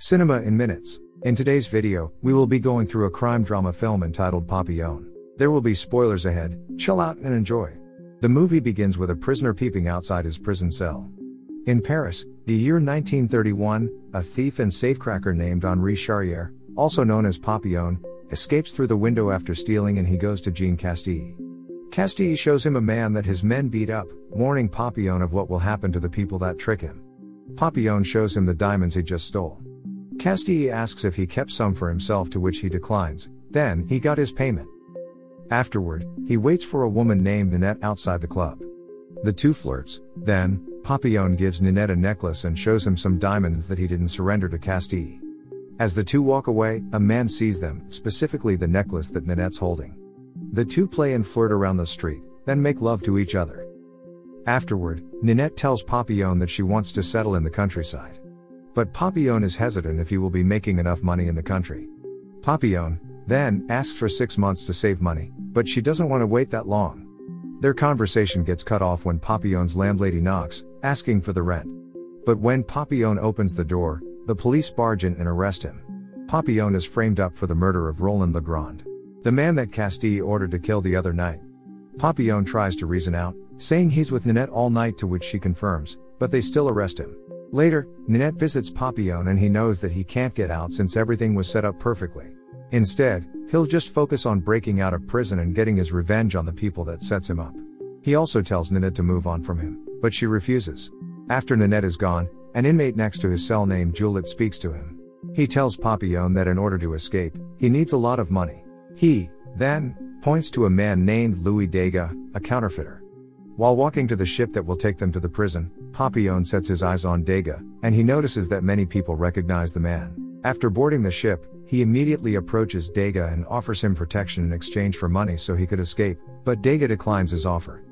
Cinema in Minutes. In today's video, we will be going through a crime drama film entitled Papillon. There will be spoilers ahead, chill out and enjoy. The movie begins with a prisoner peeping outside his prison cell. In Paris, the year 1931, a thief and safecracker named Henri Charrière, also known as Papillon, escapes through the window after stealing and he goes to Jean Castille. Castille shows him a man that his men beat up, warning Papillon of what will happen to the people that trick him. Papillon shows him the diamonds he just stole. Castille asks if he kept some for himself to which he declines, then, he got his payment. Afterward, he waits for a woman named Ninette outside the club. The two flirts, then, Papillon gives Ninette a necklace and shows him some diamonds that he didn't surrender to Castille. As the two walk away, a man sees them, specifically the necklace that Ninette's holding. The two play and flirt around the street, then make love to each other. Afterward, Ninette tells Papillon that she wants to settle in the countryside. But Papillon is hesitant if he will be making enough money in the country. Papillon, then, asks for six months to save money, but she doesn't want to wait that long. Their conversation gets cut off when Papillon's landlady knocks, asking for the rent. But when Papillon opens the door, the police barge in and arrest him. Papillon is framed up for the murder of Roland Legrand, the man that Castille ordered to kill the other night. Papillon tries to reason out, saying he's with Ninette all night to which she confirms, but they still arrest him. Later, Ninette visits Papillon and he knows that he can't get out since everything was set up perfectly. Instead, he'll just focus on breaking out of prison and getting his revenge on the people that sets him up. He also tells Ninette to move on from him, but she refuses. After Ninette is gone, an inmate next to his cell named Juliet speaks to him. He tells Papillon that in order to escape, he needs a lot of money. He, then, points to a man named Louis Dega, a counterfeiter. While walking to the ship that will take them to the prison, Papillon sets his eyes on Dega, and he notices that many people recognize the man. After boarding the ship, he immediately approaches Dega and offers him protection in exchange for money so he could escape, but Dega declines his offer.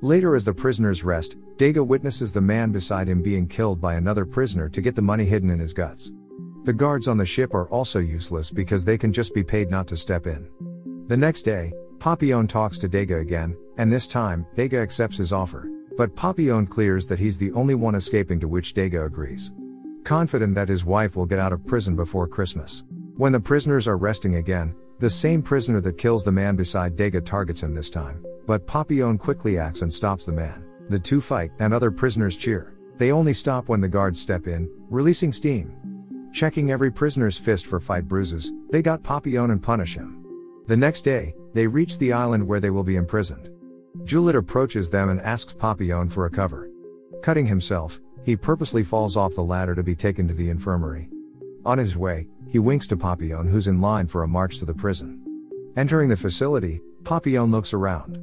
Later, as the prisoners rest, Dega witnesses the man beside him being killed by another prisoner to get the money hidden in his guts. The guards on the ship are also useless because they can just be paid not to step in. The next day, Papillon talks to Dega again, and this time, Dega accepts his offer. But Papillon clears that he's the only one escaping to which Dega agrees. Confident that his wife will get out of prison before Christmas. When the prisoners are resting again, the same prisoner that kills the man beside Dega targets him this time, but Papillon quickly acts and stops the man. The two fight, and other prisoners cheer. They only stop when the guards step in, releasing steam. Checking every prisoner's fist for fight bruises, they got Papillon and punish him. The next day, they reach the island where they will be imprisoned. Juliet approaches them and asks Papillon for a cover. Cutting himself, he purposely falls off the ladder to be taken to the infirmary. On his way, he winks to Papillon who's in line for a march to the prison. Entering the facility, Papillon looks around.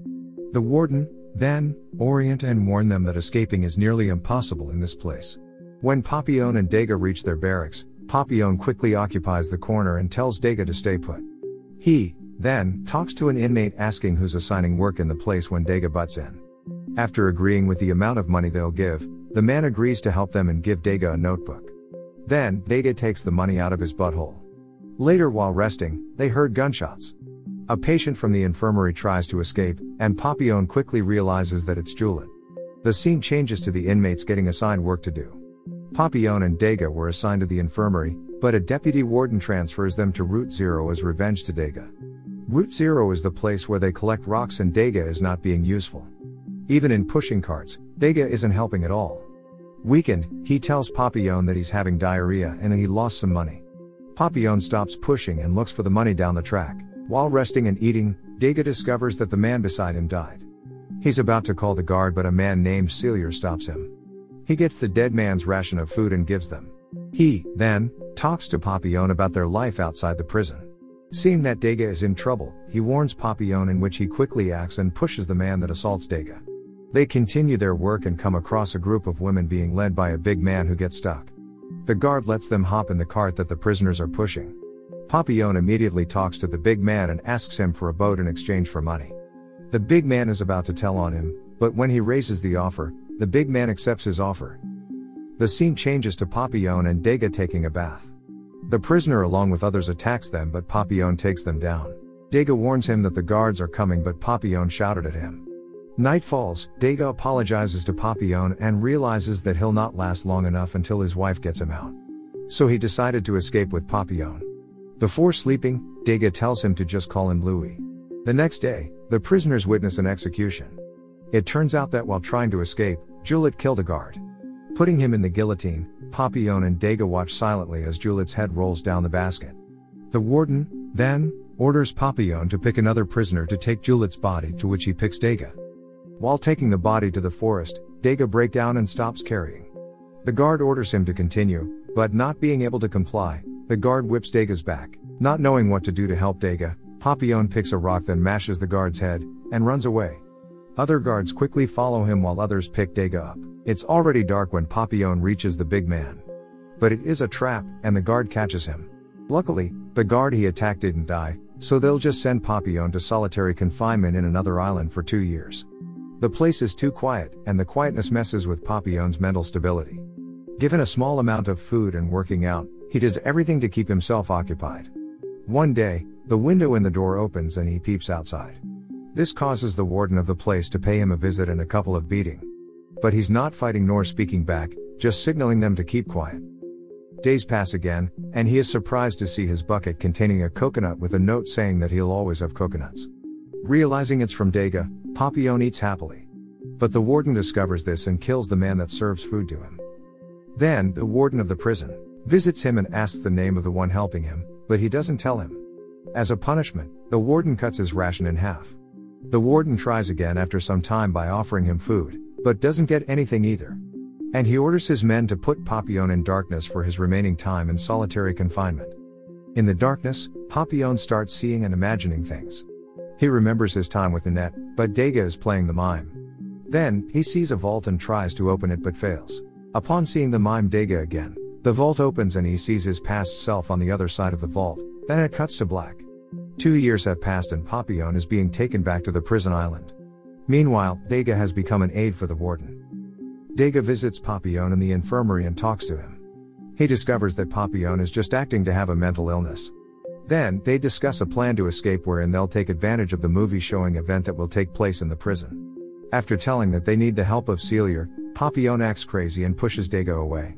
The warden, then, orient and warn them that escaping is nearly impossible in this place. When Papillon and Dega reach their barracks, Papillon quickly occupies the corner and tells Dega to stay put. He, then, talks to an inmate asking who's assigning work in the place when Dega butts in. After agreeing with the amount of money they'll give, the man agrees to help them and give Dega a notebook. Then, Dega takes the money out of his butthole. Later while resting, they heard gunshots. A patient from the infirmary tries to escape, and Papillon quickly realizes that it's Juliet. The scene changes to the inmates getting assigned work to do. Papillon and Dega were assigned to the infirmary, but a deputy warden transfers them to Route Zero as revenge to Dega. Route Zero is the place where they collect rocks and Dega is not being useful. Even in pushing carts, Dega isn't helping at all. Weakened, he tells Papillon that he's having diarrhea and he lost some money. Papillon stops pushing and looks for the money down the track. While resting and eating, Dega discovers that the man beside him died. He's about to call the guard but a man named Celier stops him. He gets the dead man's ration of food and gives them. He, then, talks to Papillon about their life outside the prison. Seeing that Dega is in trouble, he warns Papillon in which he quickly acts and pushes the man that assaults Dega. They continue their work and come across a group of women being led by a big man who gets stuck. The guard lets them hop in the cart that the prisoners are pushing. Papillon immediately talks to the big man and asks him for a boat in exchange for money. The big man is about to tell on him, but when he raises the offer, the big man accepts his offer. The scene changes to Papillon and Dega taking a bath. The prisoner along with others attacks them but Papillon takes them down. Dega warns him that the guards are coming but Papillon shouted at him. Night falls, Dega apologizes to Papillon and realizes that he'll not last long enough until his wife gets him out. so he decided to escape with Papillon. Before sleeping, Dega tells him to just call him Louis. The next day, the prisoners witness an execution. It turns out that while trying to escape, Juliet killed a guard. Putting him in the guillotine, Papillon and Dega watch silently as Juliet's head rolls down the basket. The warden, then, orders Papillon to pick another prisoner to take Juliet's body to which he picks Dega. While taking the body to the forest, Dega breaks down and stops carrying. The guard orders him to continue, but not being able to comply, the guard whips Dega's back. Not knowing what to do to help Dega, Papillon picks a rock then mashes the guard's head, and runs away. Other guards quickly follow him while others pick Dega up. It's already dark when Papillon reaches the big man. But it is a trap, and the guard catches him. Luckily, the guard he attacked didn't die, so they'll just send Papillon to solitary confinement in another island for two years. The place is too quiet, and the quietness messes with Papillon's mental stability. Given a small amount of food and working out, he does everything to keep himself occupied. One day, the window in the door opens and he peeps outside. This causes the warden of the place to pay him a visit and a couple of beating. But he's not fighting nor speaking back, just signaling them to keep quiet. Days pass again, and he is surprised to see his bucket containing a coconut with a note saying that he'll always have coconuts. Realizing it's from Dega, Papillon eats happily. But the warden discovers this and kills the man that serves food to him. Then, the warden of the prison visits him and asks the name of the one helping him, but he doesn't tell him. As a punishment, the warden cuts his ration in half. The warden tries again after some time by offering him food, but doesn't get anything either. And he orders his men to put Papillon in darkness for his remaining time in solitary confinement. In the darkness, Papillon starts seeing and imagining things. He remembers his time with Ninette, but Dega is playing the mime. Then, he sees a vault and tries to open it but fails. Upon seeing the mime Dega again, the vault opens and he sees his past self on the other side of the vault, then it cuts to black. Two years have passed and Papillon is being taken back to the prison island. Meanwhile, Dega has become an aide for the warden. Dega visits Papillon in the infirmary and talks to him. He discovers that Papillon is just acting to have a mental illness. Then, they discuss a plan to escape wherein they'll take advantage of the movie showing event that will take place in the prison. After telling that they need the help of Celier, Papillon acts crazy and pushes Dega away.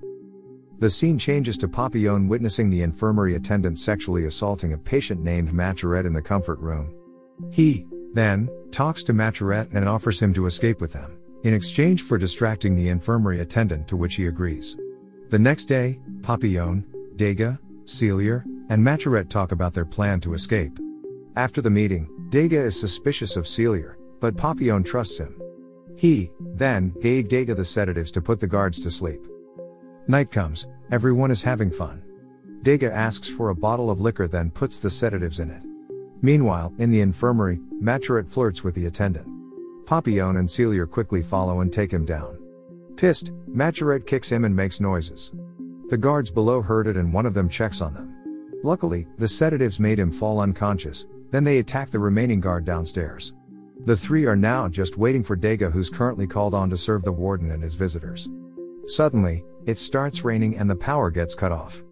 The scene changes to Papillon witnessing the infirmary attendant sexually assaulting a patient named Maturette in the comfort room. He, then, talks to Maturette and offers him to escape with them, in exchange for distracting the infirmary attendant to which he agrees. The next day, Papillon, Dega, Celier, and Maturette talk about their plan to escape. After the meeting, Dega is suspicious of Celier, but Papillon trusts him. He, then, gave Dega the sedatives to put the guards to sleep. Night comes, everyone is having fun. Dega asks for a bottle of liquor then puts the sedatives in it. Meanwhile, in the infirmary, Maturette flirts with the attendant. Papillon and Celier quickly follow and take him down. Pissed, Maturette kicks him and makes noises. The guards below heard it and one of them checks on them. Luckily, the sedatives made him fall unconscious, then they attack the remaining guard downstairs. The three are now just waiting for Dega who's currently called on to serve the warden and his visitors. Suddenly, it starts raining and the power gets cut off.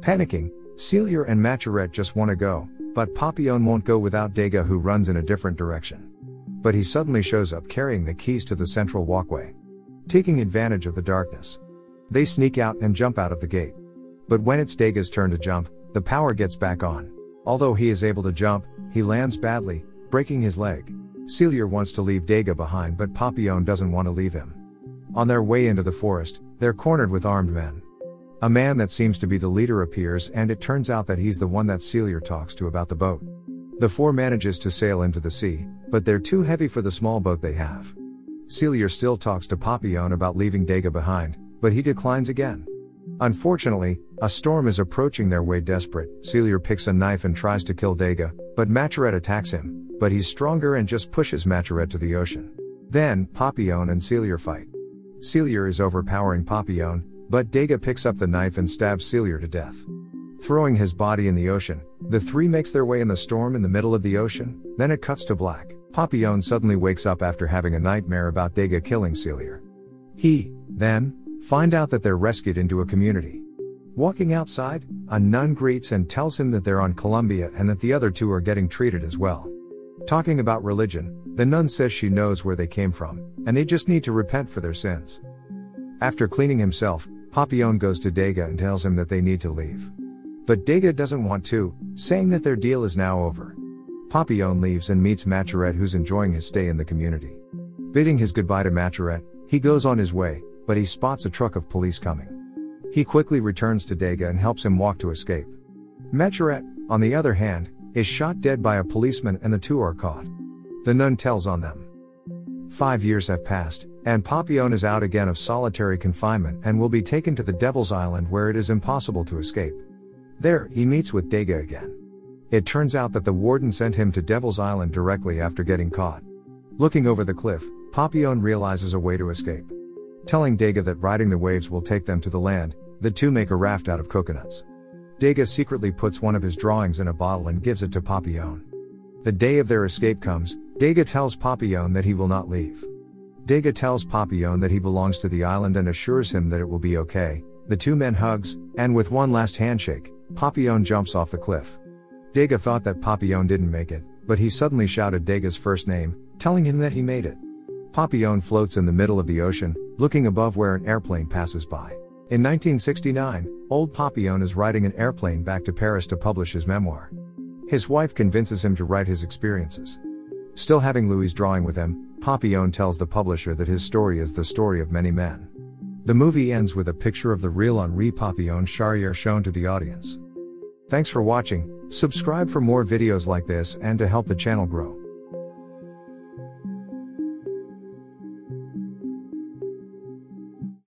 Panicking, Celier and Maturette just want to go, but Papillon won't go without Dega who runs in a different direction. But he suddenly shows up carrying the keys to the central walkway. Taking advantage of the darkness. They sneak out and jump out of the gate. But when it's Dega's turn to jump, the power gets back on. Although he is able to jump, he lands badly, breaking his leg. Celier wants to leave Dega behind but Papillon doesn't want to leave him. On their way into the forest, they're cornered with armed men. A man that seems to be the leader appears and it turns out that he's the one that Celier talks to about the boat. The four manages to sail into the sea, but they're too heavy for the small boat they have. Celier still talks to Papillon about leaving Dega behind, but he declines again. Unfortunately, a storm is approaching their way desperate, Celier picks a knife and tries to kill Dega, but Maturette attacks him, but he's stronger and just pushes Maturette to the ocean. Then, Papillon and Celier fight. Celier is overpowering Papillon, but Dega picks up the knife and stabs Celier to death. Throwing his body in the ocean, the three makes their way in the storm in the middle of the ocean, then it cuts to black. Papillon suddenly wakes up after having a nightmare about Dega killing Celier. He, then, find out that they're rescued into a community. Walking outside, a nun greets and tells him that they're on Colombia and that the other two are getting treated as well. Talking about religion, the nun says she knows where they came from, and they just need to repent for their sins. After cleaning himself, Papillon goes to Dega and tells him that they need to leave. But Dega doesn't want to, saying that their deal is now over. Papillon leaves and meets Maturette who's enjoying his stay in the community. Bidding his goodbye to Maturette, he goes on his way, but he spots a truck of police coming. He quickly returns to Dega and helps him walk to escape. Maturette, on the other hand, is shot dead by a policeman and the two are caught. The nun tells on them. Five years have passed, and Papillon is out again of solitary confinement and will be taken to the Devil's Island where it is impossible to escape. There, he meets with Dega again. It turns out that the warden sent him to Devil's Island directly after getting caught. Looking over the cliff, Papillon realizes a way to escape. Telling Dega that riding the waves will take them to the land, the two make a raft out of coconuts. Dega secretly puts one of his drawings in a bottle and gives it to Papillon. The day of their escape comes, Dega tells Papillon that he will not leave. Dega tells Papillon that he belongs to the island and assures him that it will be okay. The two men hugs, and with one last handshake, Papillon jumps off the cliff. Dega thought that Papillon didn't make it, but he suddenly shouted Dega's first name, telling him that he made it. Papillon floats in the middle of the ocean, looking above where an airplane passes by. In 1969, old Papillon is riding an airplane back to Paris to publish his memoir. His wife convinces him to write his experiences. Still having Louis' drawing with him, Papillon tells the publisher that his story is the story of many men. The movie ends with a picture of the real Henri Papillon Charrière shown to the audience. Thanks for watching, subscribe for more videos like this and to help the channel grow.